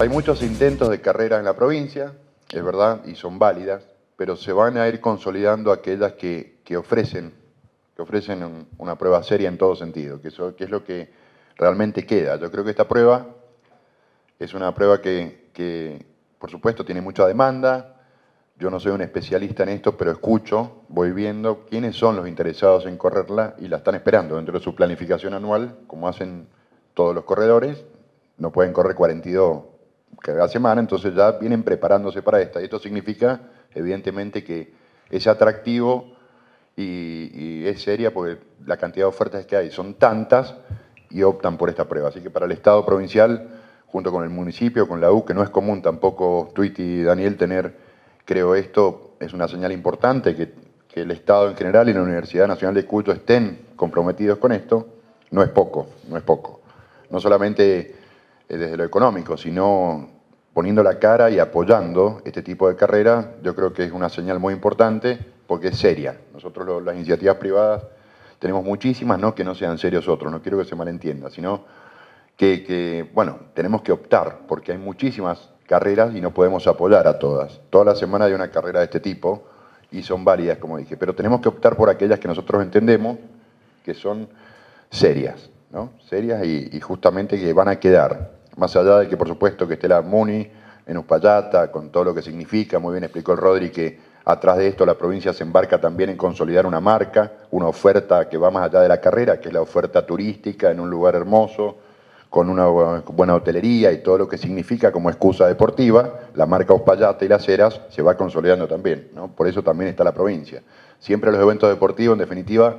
Hay muchos intentos de carrera en la provincia, es verdad, y son válidas, pero se van a ir consolidando aquellas que, ofrecen, que ofrecen una prueba seria en todo sentido, que, eso, que es lo que realmente queda. Yo creo que esta prueba es una prueba que, por supuesto, tiene mucha demanda. Yo no soy un especialista en esto, pero escucho, voy viendo quiénes son los interesados en correrla y la están esperando dentro de su planificación anual, como hacen todos los corredores. No pueden correr 42 cada semana, entonces ya vienen preparándose para esta. Y esto significa, evidentemente, que es atractivo y, es seria porque la cantidad de ofertas que hay son tantas y optan por esta prueba. Así que para el Estado provincial, junto con el municipio, con la U, que no es común tampoco, Tweety y Daniel, tener, creo esto, es una señal importante, que, el Estado en general y la Universidad Nacional de Cuyo estén comprometidos con esto, no es poco, no es poco. No solamente desde lo económico, sino poniendo la cara y apoyando este tipo de carrera, yo creo que es una señal muy importante porque es seria. Nosotros las iniciativas privadas tenemos muchísimas, no que no sean serios otros, no quiero que se malentienda, sino que, bueno, tenemos que optar, porque hay muchísimas carreras y no podemos apoyar a todas. Toda la semana hay una carrera de este tipo y son válidas, como dije, pero tenemos que optar por aquellas que nosotros entendemos que son serias, ¿no? Serias y, justamente que van a quedar, más allá de que por supuesto que esté la MUNI en Uspallata, con todo lo que significa, muy bien explicó el Rodri que Atrás de esto la provincia se embarca también en consolidar una marca, una oferta que va más allá de la carrera, que es la oferta turística en un lugar hermoso, con una buena hotelería y todo lo que significa como excusa deportiva, la marca Uspallata y las Heras se va consolidando también. Por eso también está la provincia. Siempre los eventos deportivos, en definitiva,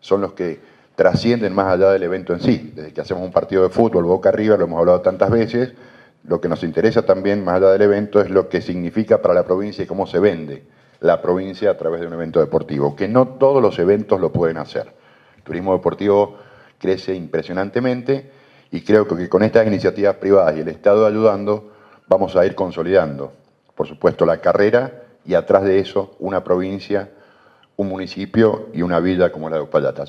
son los que trascienden más allá del evento en sí. Desde que hacemos un partido de fútbol, Boca arriba, lo hemos hablado tantas veces, lo que nos interesa también, más allá del evento, es lo que significa para la provincia y cómo se vende la provincia a través de un evento deportivo, que no todos los eventos lo pueden hacer. El turismo deportivo crece impresionantemente y creo que con estas iniciativas privadas y el Estado ayudando, vamos a ir consolidando, por supuesto, la carrera y atrás de eso una provincia, un municipio y una villa como la de Upallatas.